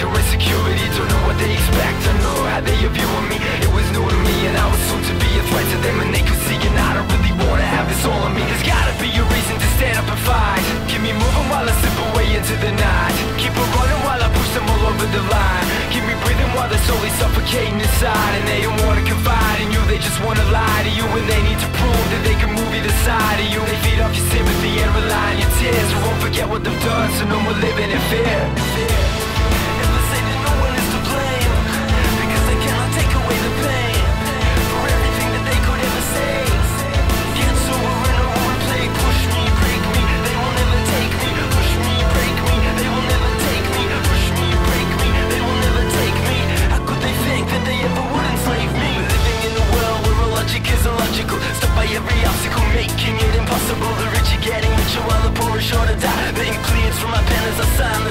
Your insecurity Don't know what they expect, don't know how they are viewing me. It was new to me and I was soon to be a threat to them And they could see and I don't really wanna have this all on me. There's gotta be a reason to stand up and fight. Keep me moving while I slip away into the night. Keep on running while I push them all over the line. Keep me breathing while they're slowly suffocating inside And they don't wanna confide in you, they just wanna lie to you And they need to prove that they can move either side of you. They feed off your sympathy and rely on your tears. I won't forget what they've done, so no more living in fear. is a sound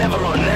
never on